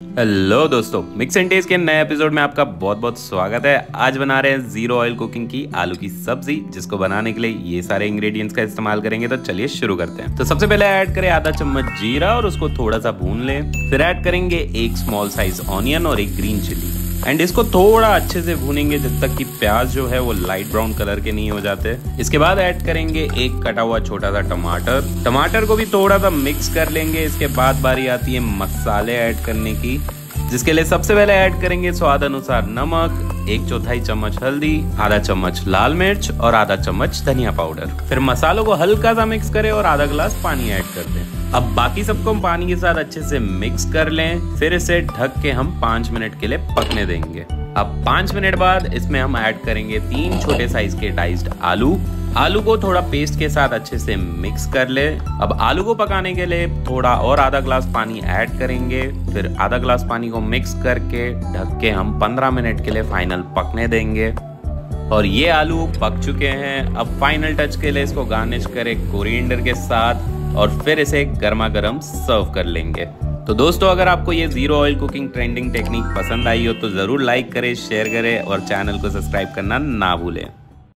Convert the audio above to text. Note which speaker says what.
Speaker 1: Hello दोस्तों, mix and test के नए एपिसोड में आपका बहुत बहुत स्वागत है। आज बना रहे हैं ज़ीरो ऑयल कुकिंग की आलू की सब्ज़ी, जिसको बनाने के लिए ये सारे इंग्रेडिएंट्स का इस्तेमाल करेंगे। तो चलिए शुरू करते हैं। तो सबसे पहले ऐड करें आधा चम्मच जीरा और उसको थोड़ा सा भून लें। फिर ऐड करेंगे एक स्मॉल साइज़ ऑनियन और एक ग्रीन चिली एंड इसको थोड़ा अच्छे से भूनेंगे जब तक कि प्याज जो है वो लाइट ब्राउन कलर के नहीं हो जाते। इसके बाद ऐड करेंगे एक कटा हुआ छोटा सा टमाटर। टमाटर को भी थोड़ा सा मिक्स कर लेंगे। इसके बाद बारी आती है मसाले ऐड करने की, जिसके लिए सबसे पहले ऐड करेंगे स्वाद अनुसार नमक। एक चौथाई चम्मच हल्दी, आधा चम्मच लाल मिर्च और आधा चम्मच धनिया पाउडर। फिर मसालों को हल्का सा मिक्स करें और आधा ग्लास पानी ऐड कर दें। अब बाकी सबको हम पानी के साथ अच्छे से मिक्स कर लें। फिर इसे ढक के हम पाँच मिनट के लिए पकने देंगे। अब पाँच मिनट बाद इसमें हम ऐड करेंगे तीन छोटे साइज़ के डाइस्ड आलू आलू को थोड़ा पेस्ट के साथ अच्छे से मिक्स कर ले। अब आलू को पकाने के लिए थोड़ा और आधा ग्लास पानी ऐड करेंगे। फिर आधा ग्लास पानी को मिक्स करके ढक के हम 15 मिनट के लिए फाइनल पकने देंगे। और ये आलू पक चुके हैं। अब फाइनल टच के लिए इसको गार्निश करें कोरिएंडर के साथ और फिर इसे गर्मा गर्म सर्व कर लेंगे। तो दोस्तों, अगर आपको ये zero oil cooking trending technique पसंद आई हो तो ज़रूर लाइक करें शेयर करें और चैनल को सब्सक्राइब करना ना भूलें।